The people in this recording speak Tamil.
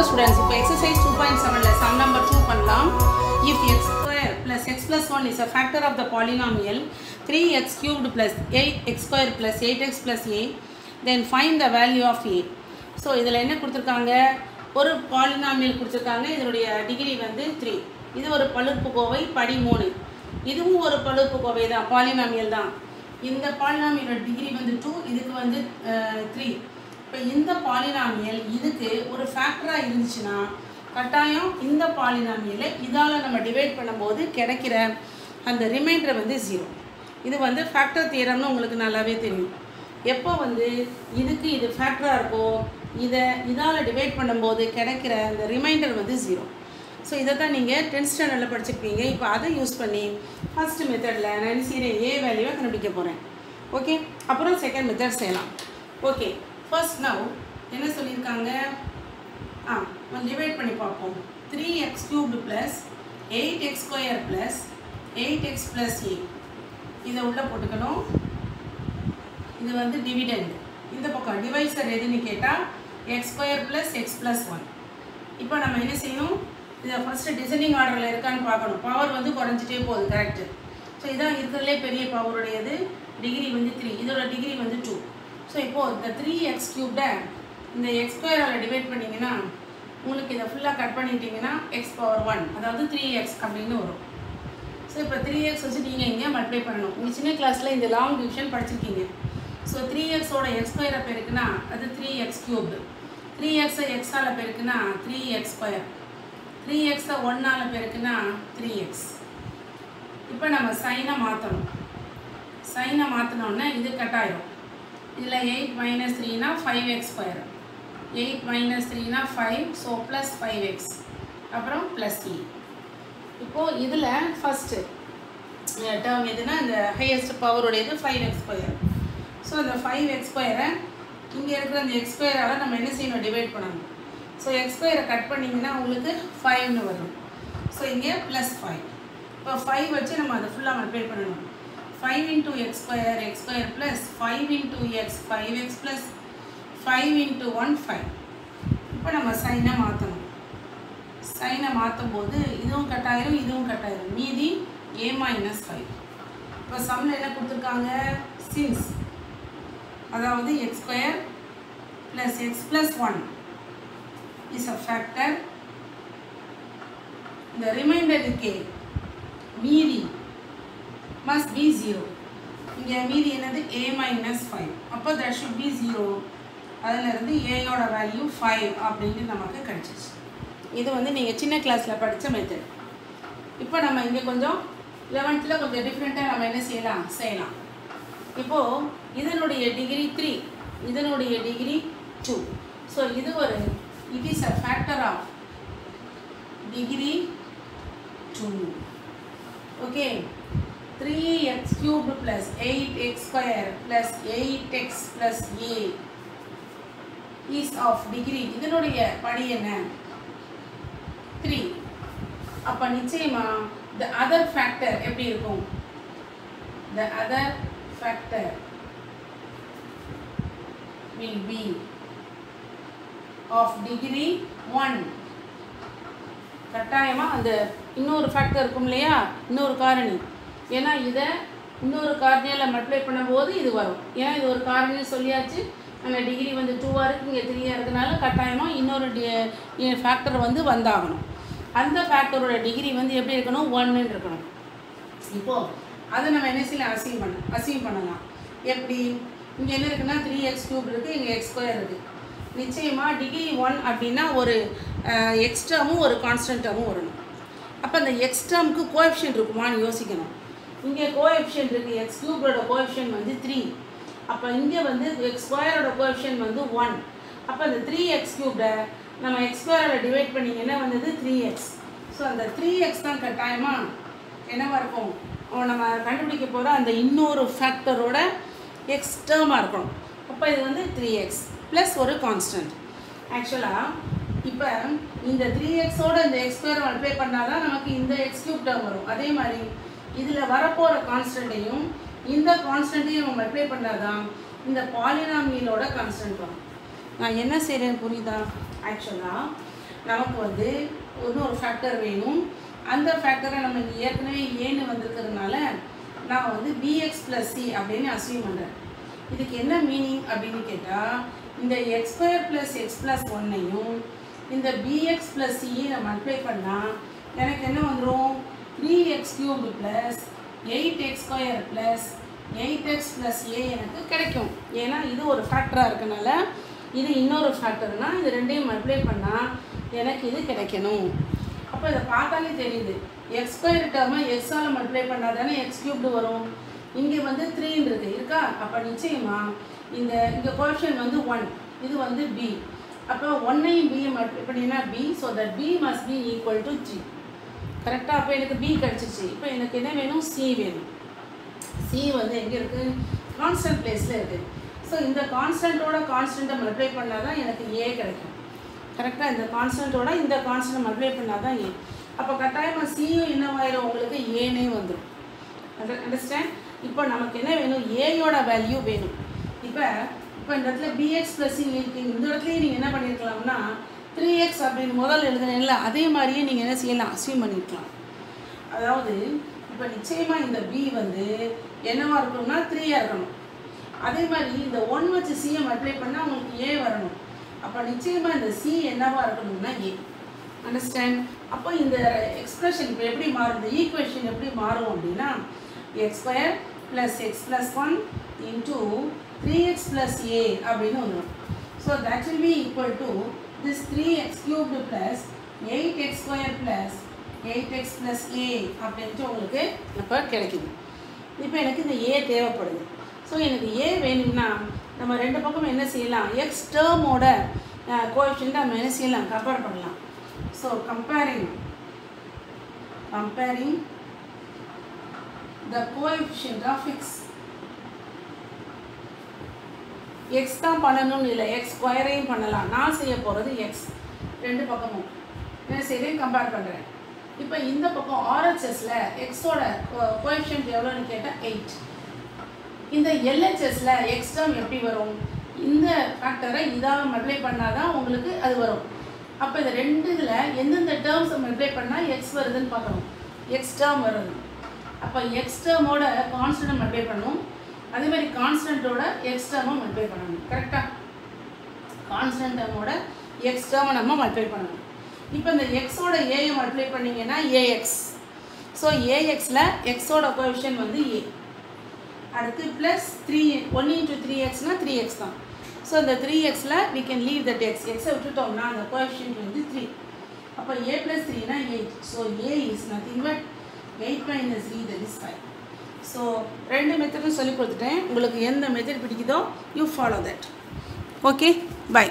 ஹலோ ஸ்டூடெண்ட்ஸ் இப்போ எக்ஸசைஸ் டூ பாயிண்ட் செவனில் சம் நம்பர் டூ பண்ணலாம். If X square plus X plus one is a factor of the polynomial three X cubed plus eight X square plus eight X plus A then find the value of A so இதில் என்ன கொடுத்துருக்காங்க? ஒரு பாலினாமியல் கொடுத்துருக்காங்க. இதனுடைய டிகிரி வந்து த்ரீ இது ஒரு பழுப்புக்கோவை படி மூணு இதுவும் ஒரு பழுப்புக்கோவை தான் பாலினாமியல் தான். இந்த பாலினாமியலோட டிகிரி வந்து டூ இதுக்கு வந்து த்ரீ இப்போ இந்த பாலினாமியல் இதுக்கு ஒரு ஃபேக்டராக இருந்துச்சுன்னா கட்டாயம் இந்த பாலினாமியலை இதால் நம்ம டிவைட் பண்ணும்போது கிடைக்கிற அந்த ரிமைண்டர் வந்து ஜீரோ இது வந்து ஃபேக்டர் தீரம்னு உங்களுக்கு நல்லாவே தெரியும். எப்போ வந்து இதுக்கு இது ஃபேக்டராக இருக்கோ இதை இதால் டிவைட் பண்ணும்போது கிடைக்கிற அந்த ரிமைண்டர் வந்து ஜீரோ ஸோ இதை தான் நீங்கள் டென்த் ஸ்டாண்டர்டில் படிச்சிருப்பீங்க இப்போ அதை யூஸ் பண்ணி ஃபஸ்ட்டு மெத்தடில் நான் என்ன ஏ வேல்யூவை கண்டுபிடிக்க போகிறேன் ஓகே அப்புறம் செகண்ட் மெத்தட் செய்யலாம். ஓகே ஃபர்ஸ்ட் நவ் என்ன சொல்லியிருக்காங்க? ஆ டிவைட் பண்ணி பார்ப்போம். Three X cubed plus eight X square plus eight X plus A இதை உள்ளே போட்டுக்கணும். இது வந்து டிவிடெண்ட் இந்த பக்கம் டிவைசர் எதுன்னு கேட்டால் X square plus X plus one இப்போ நம்ம என்ன செய்யணும்? இதை ஃபஸ்ட்டு டிசைனிங் ஆர்டரில் இருக்கான்னு பார்க்கணும். பவர் வந்து குறைஞ்சிட்டே போகுது கரெக்டு ஸோ இதான் இருக்கிறதுலே பெரிய பவருடையது டிகிரி வந்து த்ரீ இதோட டிகிரி வந்து டூ இப்போது இந்த த்ரீ எக்ஸ் க்யூப்டை இந்த எக்ஸ் ஸ்கொயரால் டிவைட் பண்ணிங்கன்னா உங்களுக்கு இதை ஃபுல்லாக கட் பண்ணிட்டீங்கன்னா எக்ஸ் பவர் ஒன் அதாவது த்ரீ எக்ஸ் அப்படின்னு வரும். ஸோ இப்போ த்ரீ எக்ஸ் வச்சு நீங்கள் இங்கே மல்டிப்ளை பண்ணணும். உங்கள் சின்ன கிளாஸில் இந்த லாங் டிவிஷன் படிச்சிருக்கீங்க. ஸோ த்ரீ எக்ஸோட எக்ஸ் ஸ்கொயரை பெருக்குன்னா அது த்ரீ எக்ஸ் க்யூப்டு த்ரீ எக்ஸை எக்ஸால் பெருக்குன்னா த்ரீ எக்ஸ் ஸ்கொயர் த்ரீ எக்ஸை ஒன்னால் பெருக்குன்னா த்ரீ எக்ஸ் இப்போ நம்ம சைனை மாற்றணும் சைனை மாற்றினோன்னே இது கட் ஆயிரும். இதில் eight minus த்ரீனா five x square eight minus த்ரீனா five so plus five x அப்புறம் ப்ளஸ் இ இப்போது இதில் ஃபஸ்ட்டு டேர்ம் எதுனா இந்த ஹையஸ்ட் பவருடையது ஃபைவ் எக்ஸ் ஸ்கொயர் ஸோ அந்த ஃபைவ் எக்ஸ் ஸ்கொயரை இங்கே இருக்கிற அந்த எக்ஸ் ஸ்கொயரால் நம்ம என்ன செய்யணும்? டிவைட் பண்ணணும். ஸோ எக்ஸ் ஸ்கொயரை கட் பண்ணிங்கன்னா உங்களுக்கு ஃபைவ்னு வரும். ஸோ இங்கே ப்ளஸ் ஃபைவ் இப்போ ஃபைவ் வச்சு நம்ம அதை ஃபுல்லாக மல்டிப்ளை பண்ணணும். Five into x square x square plus five into x five x plus five into one five இப்போ நம்ம சைனை மாற்றணும் சைனை மாற்றும் போது இதுவும் கட் ஆயிரும் இதுவும் கட் ஆயிரும். மீதி ஏ மைனஸ் ஃபைவ் இப்போ சம்மில் என்ன கொடுத்துருக்காங்க? சின்ஸ் அதாவது x square plus x plus one is a factor இந்த ரிமைண்டர் இருக்கே. மீதி must பி ஜீரோ இங்கே மீதி என்னது? ஏ மைனஸ் ஃபைவ் அப்போ தட் ஷுட் பி ஜீரோ அதிலிருந்து ஏயோட வேல்யூ ஃபைவ் அப்படின்னு நமக்கு கிடச்சிச்சு. இது வந்து நீங்கள் சின்ன கிளாஸில் படித்த மெத்தட் இப்போ நம்ம இங்கே கொஞ்சம் லெவன்த்தில் கொஞ்சம் டிஃப்ரெண்ட்டாக நம்ம என்ன செய்யலாம்? செய்யலாம். இப்போது இதனுடைய டிகிரி த்ரீ இதனுடைய டிகிரி டூ ஸோ இது ஒரு it is a factor of degree two okay three x cubed plus eight x square plus eight x plus a is of degree இதனுடைய படி என்ன? த்ரீ அப்போ நிச்சயமா த அதர் ஃபேக்டர் எப்படி இருக்கும்? The other factor will be of degree 1 கட்டாயமாக அந்த இன்னொரு ஃபேக்டர் இருக்கும் இல்லையா இன்னொரு காரணி. ஏன்னா இதை இன்னொரு காரணியால் மல்டிப்ளை பண்ணும்போது இது வரும். ஏன்னா இது ஒரு காரணி சொல்லியாச்சு. அந்த டிகிரி வந்து டூவாக இருக்குது இங்கே த்ரீயாக இருக்கிறதுனால கட்டாயமாக இன்னொரு டி ஃபேக்டர் வந்து வந்தாகணும். அந்த ஃபேக்டரோட டிகிரி வந்து எப்படி இருக்கணும்? ஒன்னு இருக்கணும். இப்போது அதை நம்ம என்ன செய்யலாம்? அசீவ் பண்ண அசீவ் பண்ணலாம். எப்படி? இங்கே என்ன இருக்குன்னா த்ரீ எக்ஸ் கியூப் இருக்குது இங்கே எக்ஸ் ஸ்கொயர் இருக்குது நிச்சயமாக டிகிரி ஒன் அப்படின்னா ஒரு எக்ஸ்டர்மும் ஒரு கான்ஸ்டன்ட்டாகவும் வரணும். அப்போ அந்த எக்ஸ் டேர்முக்கு கோஎஃபிஷியன்ட் இருக்குமான்னு யோசிக்கணும். இங்கே கோஎஃபிஷியன்ட் இருக்குது எக்ஸ் கியூபோட கோஎஃபிஷியன் வந்து த்ரீ அப்போ இங்கே வந்து எக்ஸ் ஸ்கொயரோட கோஎஃபிஷியன் வந்து ஒன் அப்போ அந்த த்ரீ எக்ஸ் கியூபை நம்ம எக்ஸ் ஸ்கொயரில் டிவைட் பண்ணிங்கன்னா வந்தது? த்ரீ எக்ஸ் ஸோ அந்த த்ரீ எக்ஸ் தான் கட்டாயமாக என்னவாக இருக்கும்? நம்ம கண்டுபிடிக்க போகிற அந்த இன்னொரு ஃபேக்டரோட எக்ஸ் டேர்மாக இருக்கணும். அப்போ இது வந்து த்ரீ எக்ஸ் ப்ளஸ் ஒரு கான்ஸ்டன்ட் ஆக்சுவலாக இப்போ இந்த த்ரீ எக்ஸோட இந்த எக்ஸ் ஸ்கொயர் மல்டிப்ளை பண்ணால் தான் நமக்கு இந்த எக்ஸ் கியூப் டேர்ம் வரும். அதே மாதிரி இதில் வரப்போகிற கான்ஸ்டன்ட்டையும் இந்த கான்ஸ்டன்ட்டையும் நம்ம அப்ளை பண்ணாதான் இந்த பாலினாமியலோட கான்ஸ்டன்ட் வரும். நான் என்ன செய்கிறேன் புரியுதா? ஆக்சுவலாக நமக்கு வந்து இன்னொரு ஃபேக்டர் வேணும். அந்த ஃபேக்டரை நம்ம இங்கே ஏற்கனவே ஏன்னு வந்திருக்கிறதுனால நான் வந்து பிஎக்ஸ் ப்ளஸ் சி அப்படின்னு அசியூம் பண்ணுறேன் இதுக்கு என்ன மீனிங் அப்படின்னு கேட்டால் இந்த x square plus x plus ஒன்னையும் இந்த பிஎக்ஸ் ப்ளஸ் சியை நம்ம அப்ளை பண்ணால் எனக்கு என்ன வந்துடும் three x cubed plus eight x square plus eight x plus a எனக்கு கிடைக்கும். ஏன்னா இது ஒரு ஃபேக்டராக இருக்கனால இது இன்னொரு ஃபேக்டர்னால் இது ரெண்டையும் மல்டிப்ளை பண்ணால் எனக்கு இது கிடைக்கணும். அப்போ இதை பார்த்தாலே தெரியுது. எக்ஸ் ஸ்கொயர் டேர்மை எக்ஸால் மல்டிப்ளை பண்ணால் தானே எக்ஸ் கியூப்டு வரும். இங்கே வந்து த்ரீன்றது இருக்கா? அப்போ நிச்சயமா இந்த இங்கே கோஷன் வந்து ஒன் இது வந்து பி அப்போ ஒன்னையும் பியை மல்டிப்ளை பண்ணினா b so that b must be equal to g கரெக்டாக அப்போ எனக்கு பி கிடச்சிச்சு இப்போ எனக்கு என்ன வேணும்? சி வேணும். சி வந்து எங்கே இருக்குது கான்ஸ்டன்ட் பிளேஸில் இருக்குது ஸோ இந்த கான்ஸ்டன்ட்டோட கான்ஸ்டன்ட்டை மல்டிப்ளை பண்ணால் தான் எனக்கு ஏ கிடைக்கும். கரெக்டாக இந்த கான்ஸ்டன்ட்டோட இந்த கான்ஸ்டன்ட் மல்டிப்ளை பண்ணால் தான் ஏ அப்போ கட்டாயமாக சியும் என்னவாயிரும்? உங்களுக்கு ஏனே வந்துடும் அண்டர்ஸ்டாண்ட் இப்போ நமக்கு என்ன வேணும்? ஏயோட வேல்யூ வேணும். இப்போ இப்போ இந்த இடத்துல பிஎக்ஸ் ப்ளஸ் இருக்கு. இந்த இடத்துலையும் நீங்கள் என்ன பண்ணியிருக்கலாம்னா த்ரீ எக்ஸ் அப்படின்னு முதல்ல எழுதுனேன்ல அதே மாதிரியே நீங்கள் என்ன செய்யலாம்? அசியூம் பண்ணிக்கலாம். அதாவது இப்போ நிச்சயமாக இந்த பி வந்து என்னவா இருக்கணும்னா த்ரீயாக இருக்கணும். அதே மாதிரி இந்த ஒன் வச்சு சியை மல்டிப்ளை பண்ணால் உங்களுக்கு ஏ வரணும். அப்போ நிச்சயமாக இந்த சி என்னவா இருக்கணும்னா ஏ அண்டர்ஸ்டாண்ட் அப்போ இந்த எக்ஸ்பிரஷன் இப்போ எப்படி மாறும் இந்த ஈக்குவேஷன் எப்படி மாறும் அப்படின்னா x square plus x plus one into three x plus a அப்படின்னு வந்துடும் so that will be equal to this three cubed plus plus eight x square plus eight x plus a அப்படின்ட்டு உங்களுக்கு இப்போ கிடைக்குது. இப்போ எனக்கு இந்த ஏ தேவைப்படுது. ஸோ எனக்கு ஏ வேணும்னா நம்ம ரெண்டு பக்கம் என்ன செய்யலாம்? எக்ஸ் டேர்மோட கோஎஃபிஷியன்ட் நம்ம என்ன செய்யலாம். கம்பேர் பண்ணலாம். So comparing comparing the coefficient of x x தான் பண்ணணும்னு இல்லை. எக்ஸ் ஸ்கொயரையும் பண்ணலாம். நான் செய்ய போகிறது எக்ஸ் ரெண்டு பக்கமும். நான் செய்கிறேன் கம்பேர் பண்ணுறேன் இப்போ இந்த பக்கம் ஆர்ஹெச்எஸில் எக்ஸோட கோஎஃபிஷியன்ட் எவ்வளோன்னு கேட்டால் எயிட் இந்த எல்ஹெச்எஸில் எக்ஸ் டேர்ம் எப்படி வரும்? இந்த ஃபேக்டரை இதாக மல்டிப்ளை பண்ணால் தான் உங்களுக்கு அது வரும். அப்போ இந்த ரெண்டு இதில் எந்தெந்த டேர்ம்ஸை மல்டிப்ளை பண்ணால் எக்ஸ் வருதுன்னு பார்க்கணும். எக்ஸ் டேர்ம் வருது. அப்போ எக்ஸ் டேர்மோட கான்ஸ்டன்ட்டை மல்டிப்ளை பண்ணணும் அதே மாதிரி கான்ஸ்டன்ட்டோட எக்ஸ் டேர்மை மல்டிப்ளை பண்ணணும். கரெக்டாக கான்ஸ்டன்ட் டேர்மோட எக்ஸ் நம்ம மல்டிப்ளை பண்ணணும். இப்போ இந்த எக்ஸோட ஏயை மல்டிப்ளை பண்ணிங்கன்னா ஏஎக்ஸ் ஸோ ஏஎக்ஸில் எக்ஸோட கோஎஃபிஷியன் வந்து ஏ அடுத்து plus three one into three எக்ஸ்னால் three X தான். ஸோ இந்த த்ரீ எக்ஸில் we can leave that x எக்ஸை விட்டுட்டோம்னா அந்த கோஎஃபிஷியன்ட் வந்து த்ரீ அப்போ ஏ plus த்ரீனா eight so a is nothing but eight minus three that is five so ரெண்டு மெத்தடும் சொல்லி கொடுத்துட்டேன். உங்களுக்கு எந்த மெத்தட் பிடிக்குதோ you follow that okay bye